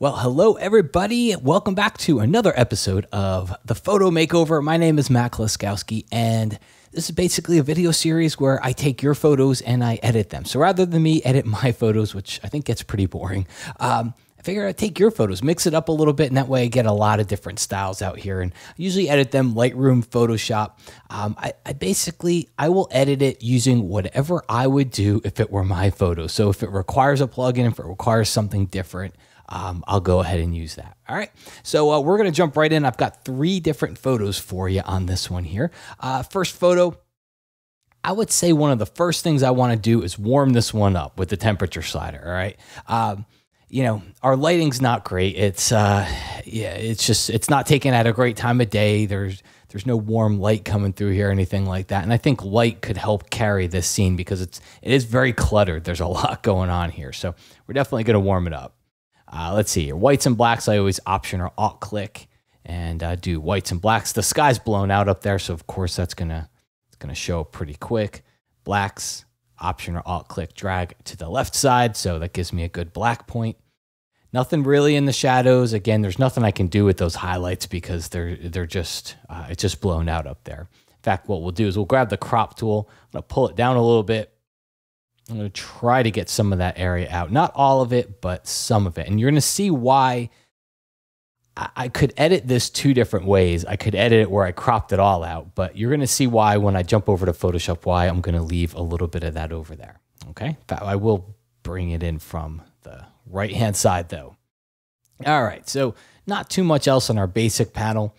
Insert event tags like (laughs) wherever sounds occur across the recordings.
Well, hello, everybody. Welcome back to another episode of The Photo Makeover. My name is Matt Kloskowski, and this is basically a video series where I take your photos and I edit them. So rather than me edit my (laughs) photos, which I think gets pretty boring, um, I figure I'd take your photos, mix it up a little bit, and that way I get a lot of different styles out here. And I usually edit them Lightroom, Photoshop. Um, I, I basically I will edit it using whatever I would do if it were my photo. So if it requires a plugin, if it requires something different, um, I'll go ahead and use that. All right. So uh, we're going to jump right in. I've got three different photos for you on this one here. Uh, first photo. I would say one of the first things I want to do is warm this one up with the temperature slider. All right. Um, you know, our lighting's not great. It's uh, yeah, it's just it's not taken at a great time of day. There's there's no warm light coming through here or anything like that. And I think light could help carry this scene because it's it is very cluttered. There's a lot (laughs) going on here. So we're definitely going to warm it up. Uh, let's see here. Whites and blacks, I always option or alt click and uh, do whites and blacks. The sky's blown out up there, so of course that's gonna it's gonna show pretty quick. Blacks, option or alt click, drag to the left side, so that gives me a good black point. Nothing really in the shadows. Again, there's nothing I can do with those highlights because they're they're just uh, it's just blown out up there. In fact, what we'll do is we'll grab the crop tool. I'm gonna pull it down a little bit I'm going to try to get some of that area out. Not all of it, but some of it. And you're going to see why I could edit this two different ways. I could edit it where I cropped it all out, but you're going to see why when I jump over to Photoshop, why I'm going to leave a little bit of that over there. Okay. I will bring it in from the right hand side though. All right. So not too much else on our basic panel.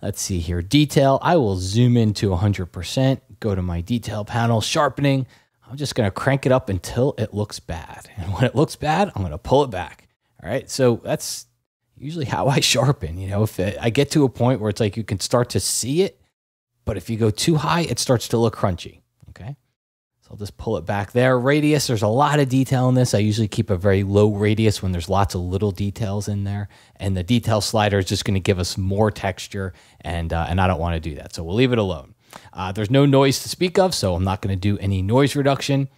Let's see here. Detail. I will zoom in to 100%, go to my detail panel, sharpening. I'm just going to crank it up until it looks bad. (laughs) And when it looks bad, I'm going to pull it back. All right. So that's usually how (laughs) I sharpen. You know, if it, I get to a point where it's like you can start to see it, but if you go too high, it starts to look crunchy. Okay. So I'll just pull it back there. Radius, there's a lot of detail in this. I usually keep a very low radius when there's lots of little details in there. And the detail slider is just going to give us more texture. And, uh, and I don't want to do that. So we'll leave it alone. Uh, there's no noise to speak of, so I'm not going to do any noise reduction.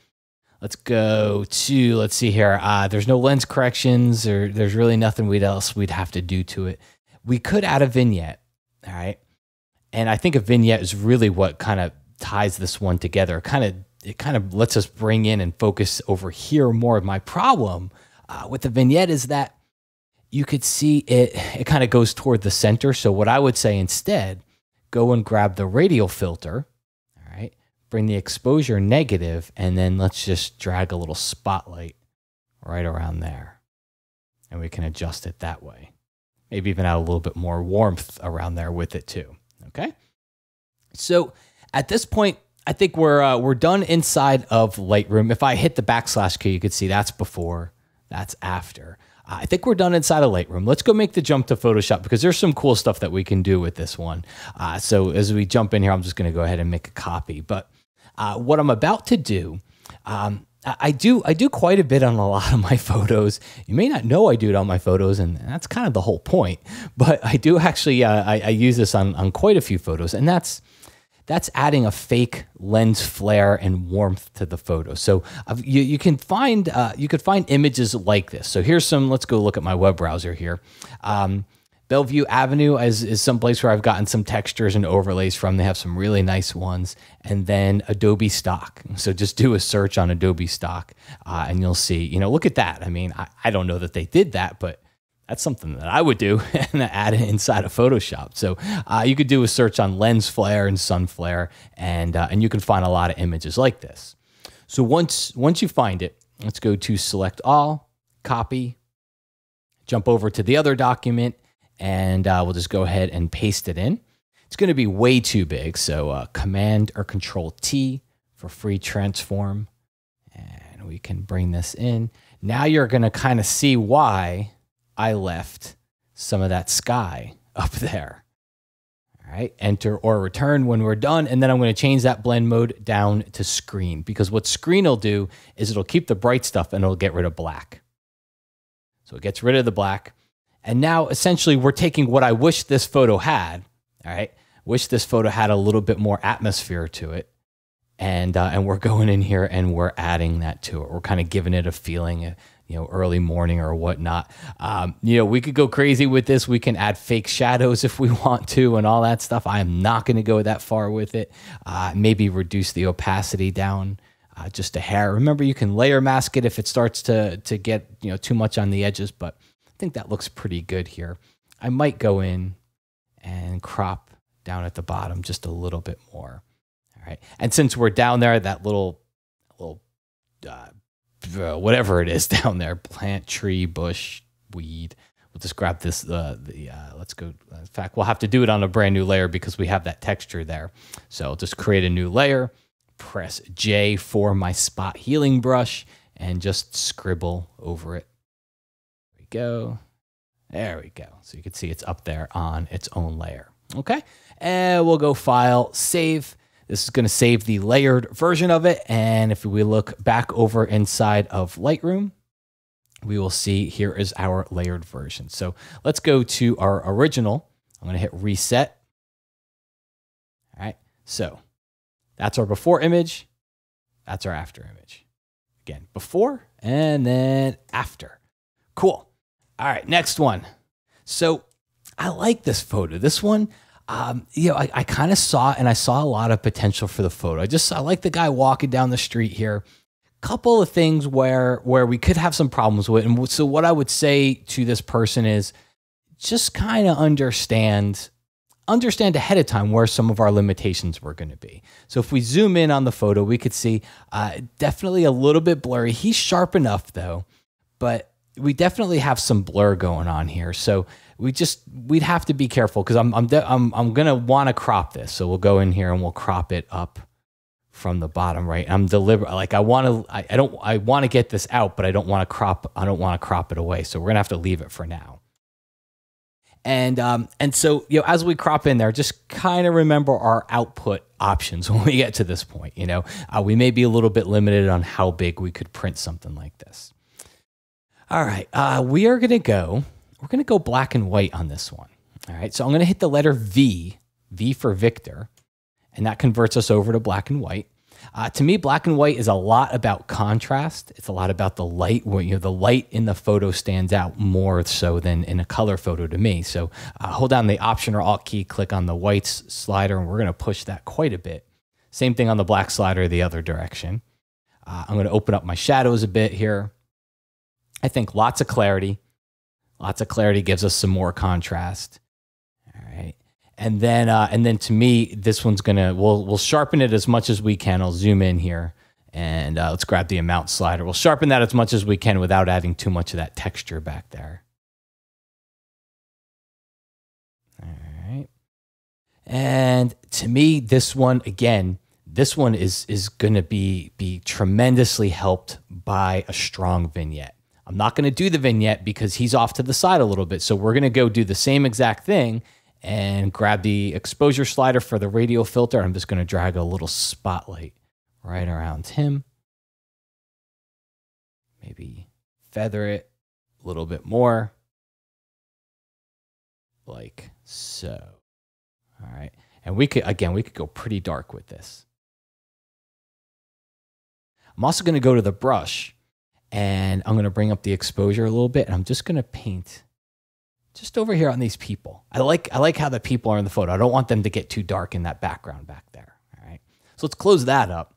Let's go to, let's see here. Uh, there's no lens corrections, or there's really nothing we'd else we'd have to do to it. We could add a vignette, all right? And I think a vignette is really what kind of ties this one together. Kind of, it kind of lets us bring in and focus over here more. Of my problem uh, with the vignette is that you could see it, it kind of goes toward the center. So what I would say instead go and grab the radial filter, all right, bring the exposure negative, and then let's just drag a little spotlight right around there. And we can adjust it that way. Maybe even add a little bit more warmth around there with it too. Okay. So at this point, I think we're uh, we're done inside of Lightroom. If I hit the backslash key, you could see that's before, that's after. I think we're done inside of Lightroom. Let's go make the jump to Photoshop because there's some cool stuff that we can do with this one. Uh, so as we jump in here, I'm just going to go ahead and make a copy. But uh, what I'm about to do, um, I do I do quite a bit on a lot of my (laughs) photos. You may not know I do it on my photos, and that's kind of the whole point. But I do actually uh, I, I, use this on on quite a few photos, and that's that's adding a fake lens flare and warmth to the photo. So uh, you, you can find uh, you could find images like this. So here's some. Let's go look at my web browser here. Um, Bellevue Avenue is, is some place where I've gotten some textures and overlays from. They have some really nice ones. And then Adobe Stock. So just do a search on Adobe Stock uh, and you'll see, you know, look at that. I mean, I, I don't know that they did that, but that's something that I would do (laughs) and add it inside of Photoshop. So uh, you could do a search on lens flare and sun flare, and uh, and you can find a lot of images like this. So once once you find it, let's go to select all, copy, jump over to the other document, and uh, we'll just go ahead and paste it in. It's going to be way too big, so uh, Command or Control T for free transform, and we can bring this in. Now you're going to kind of see why I left some of that sky (laughs) up there. All right, enter or return when we're done. And then I'm going to change that blend mode down to screen because what screen will do is it'll keep the bright stuff and it'll get rid of black. So it gets rid of the black. And now essentially we're taking what I wish this photo had. All right, wish this photo had a little bit more atmosphere to it. And, uh, and we're (laughs) going in here and we're adding that to it. We're kind of giving it a feeling, you know, early morning or whatnot. Um, you know, we could go crazy with this. We can add fake shadows (laughs) if we want to and all that stuff. I am not going to go that far with it. Uh, maybe reduce the opacity down uh, just a hair. Remember, you can layer mask it if it starts to, to get, you know, too much on the edges, but I think that looks pretty good here. I might go in and crop down at the bottom just a little bit more. All right. And since we're down there, that little, little, uh, whatever it is (laughs) down there, plant, tree, bush, weed. We'll just grab this. Uh, the uh, let's go. In fact, we'll have to do it on a brand new layer because we have that texture there. So just create a new layer. Press J for my spot healing brush and just scribble over it. There we go. There we go. So you can see it's up there on its own layer. Okay. And we'll go File, Save. This is going to save the layered version of it. And if we look back over inside of Lightroom, we will see here is our layered version. So let's go to our original. I'm going to hit reset. All right. So that's our before image. That's our after image. Again, before and then after. Cool. All right. Next one. So I like this photo. This one, um, you know, I, I kind of saw and I saw a lot of potential for the photo. I just I like the guy walking down the street here. Couple of things where where we could have some problems with, and so what I would say to this person is just kind of understand understand ahead of time where some of our limitations were going to be. So if we zoom in on the photo, we could see uh, definitely a little bit blurry. He's sharp enough though, but we definitely have some blur going on here. So we just we'd have to be careful because I'm I'm I'm I'm gonna want to crop this. So we'll go in here and we'll crop it up from the bottom right. I'm deliberate like I want to I, I don't I want to get this out, but I don't want to crop I don't want to crop it away. So we're gonna have to leave it for now. And um and so you know as we crop in there, just kind of remember our output options (laughs) when we get to this point. You know, uh, we may be a little bit limited on how big we could print something like this. All right, uh, we are gonna go we're going to go black and white on this one. All right, so I'm going to hit the letter V, V for Victor, and that converts us over to black and white. Uh, to me, black and white is a lot about contrast. It's a lot about the light. Where, you know, the light in the photo stands out more so than in a color photo to me. So uh, hold down the Option or Alt key, click on the whites slider, and we're going to push that quite a bit. Same thing on the black slider the other direction. Uh, I'm going to open up my shadows a bit here. I think lots of clarity. Lots of clarity gives us some more contrast. All right. And then, uh, and then to me, this one's gonna we'll we'll sharpen it as much as we can. I'll zoom in here, and uh, let's grab the amount slider. We'll sharpen that as much as we can without adding too much of that texture back there. All right. And to me, this one again, this one is is gonna be be tremendously helped by a strong vignette. I'm not going to do the vignette because he's off to the side a little bit. So we're going to go do the same exact thing and grab the exposure slider for the radial filter. I'm just going to drag a little spotlight right around him. Maybe feather it a little bit more like so. All right. And we could, again, we could go pretty dark with this. I'm also going to go to the brush and I'm going to bring up the exposure a little bit and I'm just going to paint just over here on these people. I like I like how the people are in the photo. I don't want them to get too dark in that background back there. All right. So let's close that up.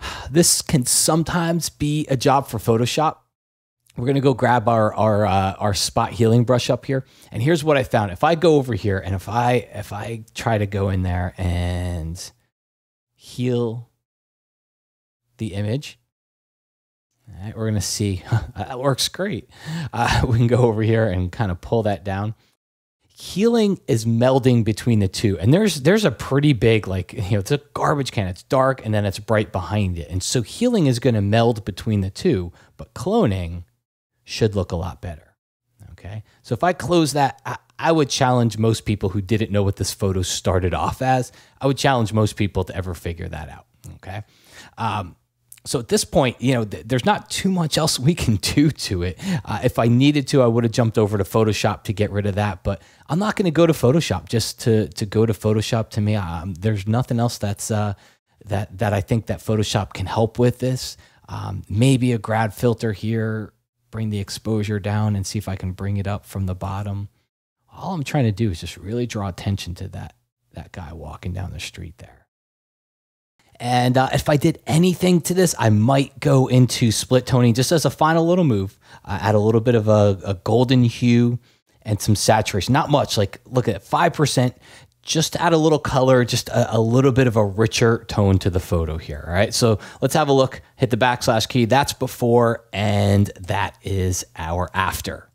(sighs) This can sometimes be a job for Photoshop. We're gonna go grab our our uh, our spot healing brush up here, and here's what I found. If I go over here and if I if I try to go in there and heal the image, all right, we're going to see. (laughs) that works great. Uh, (laughs) we can go over here and kind of pull that down. Healing is melding between the two. And there's there's a pretty big, like, (laughs) you know, it's a garbage can. It's dark and then it's bright behind it. And so healing is going to meld between the two, but cloning should look a lot better. Okay. So if I close that, I, I would challenge most people who didn't know what this photo started off as. I would challenge most people to ever figure that out. Okay. Um, so at this point, you know, th- there's not too much else we can (laughs) do to it. Uh, if I needed to, I would have jumped over to Photoshop to get rid of that. But I'm not going to go to Photoshop just to to go to Photoshop. To me, um, there's nothing else that's uh, that that I think that Photoshop can help with this. Um, maybe a grad filter here bring the exposure down and see if I can bring it up from the bottom. All I'm trying to do is just really draw attention to that, that guy walking down the street there. And uh, if I did anything to this, I might go into split toning just as a final little move. Uh, add a little bit of a, a golden hue and some saturation. Not much, like look at 5%, just add a little color, just a, a, little bit of a richer tone to the photo here. All right, so let's have a look. Hit the backslash key. That's before, and that is our after.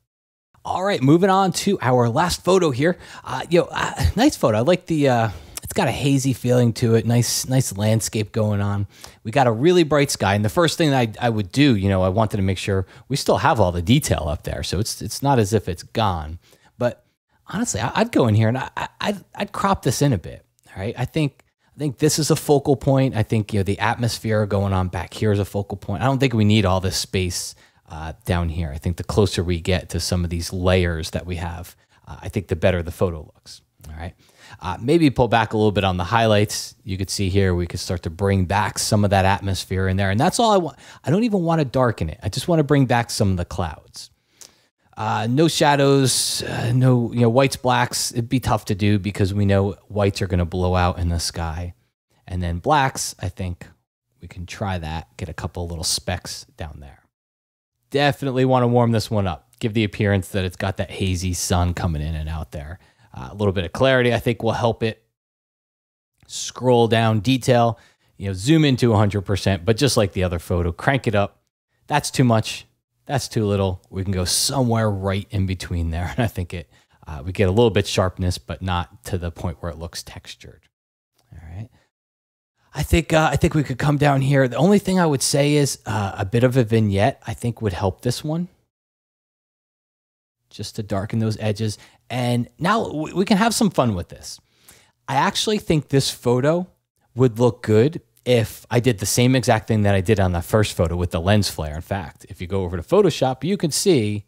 All right, moving on to our last photo here. Uh, yo, uh, nice photo. I like the. Uh, got a hazy feeling to it. Nice, nice landscape going on. We got a really bright sky, and the first thing I, I would do, you know, I wanted to make sure we still have all the detail up there, so it's it's not as if it's gone. But honestly, I'd go in here and I, I'd, I'd crop this in a bit. All right, I think I think this is a focal point. I think you know the atmosphere going on back here is a focal point. I don't think we need all this space uh, down here. I think the closer we get to some of these layers that we have, uh, I think the better the photo looks. All right. Uh, maybe pull back a little bit on the highlights. You could see here, we could start to bring back some of that atmosphere in there. And that's all I want. I don't even want to darken it. I just want to bring back some of the clouds. Uh, no shadows, uh, no, you know, whites, blacks. It'd be tough to do because we know whites are going to blow out in the sky. And then blacks, I think we can try that, get a couple little specks down there. Definitely want to warm this one up. Give the appearance that it's got that hazy sun coming in and out there. Uh, a little bit of clarity, I think, will help it. Scroll down detail, you know, zoom into 100%, but just like the other photo, crank it up. That's too much. That's too little. We can go somewhere right in between there. (laughs) And I think it, uh, we get a little bit sharpness, but not to the point where it looks textured. All right. I think uh, I think we could come down here. The only thing I would say is uh, a bit of a vignette. I think would help this one just to darken those edges. And now we can have some fun with this. I actually think this photo would look good if I did the same exact thing that I did on that first photo with the lens flare. In fact, if you go over to Photoshop, you can see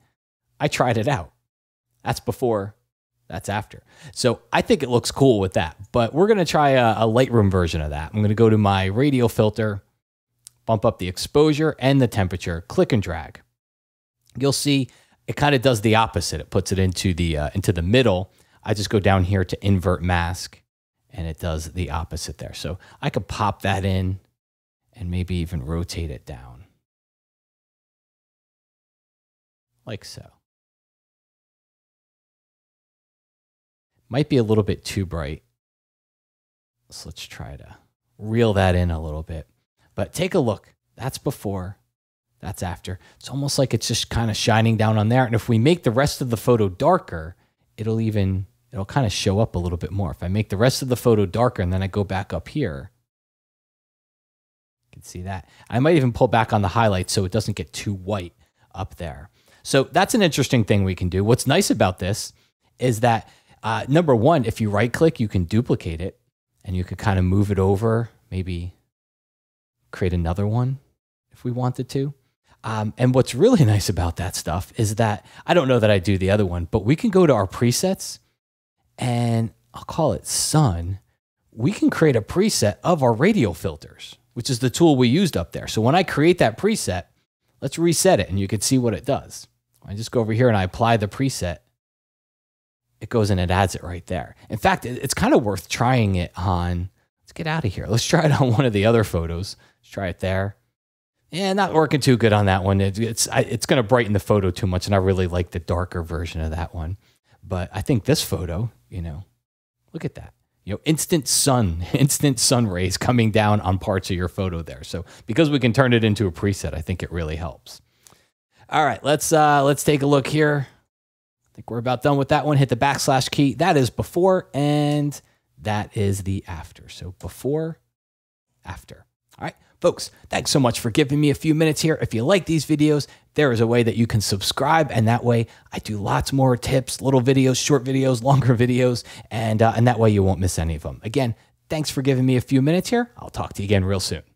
I tried it out. That's before, that's after. So I think it looks cool with that. But we're going to try a, a Lightroom version of that. I'm going to go to my radial filter, bump up the exposure and the temperature, click and drag. You'll see it kind of does the opposite. It puts it into the uh, into the middle. I just go down here to invert mask, and it does the opposite there. So I could pop that in, and maybe even rotate it down, like so. Might be a little bit too bright. So let's try to reel that in a little bit. But take a look. That's before. That's after. It's almost like it's just kind of shining down on there. And if we make the rest of the photo darker, it'll even, it'll kind of show up a little bit more. If I make the rest of the photo darker and then I go back up here, you can see that. I might even pull back on the highlights so it doesn't get too white up there. So that's an interesting thing we can do. What's nice about this is that uh, number one, if you right click, you can duplicate it and you could kind of move it over, maybe create another one if we wanted to. Um, and what's really (laughs) nice about that stuff is that I don't know that I do the other one, but we can go to our presets and I'll call it sun. We can create a preset of our radial filters, which is the tool we used up there. So when I create that preset, let's reset it and you can see what it does. I just go over here and I apply the preset. It goes and it adds it right there. In fact, it's kind of worth trying it on. Let's get out of here. Let's try it (laughs) on one of the other photos. Let's try it there. Yeah, not working too good on that one. It, it's it's going to brighten the photo too much, and I really like the darker version of that one. But I think this photo, you know, look at that. You know, instant sun, (laughs) instant sun rays coming down on parts of your photo there. So because we can turn it into a preset, I think it really helps. All right, let's uh, let's take a look here. I think we're about done with that one. Hit the backslash key. That is before, and that is the after. So before, after. All right. Folks, thanks so much for giving me a few minutes here. If you like these videos, there is a way that you can subscribe, and that way I do lots more tips, little videos, short videos, (laughs) longer videos, and, uh, and that way you won't miss any of them. Again, thanks for giving me a few minutes here. I'll talk to you again real soon.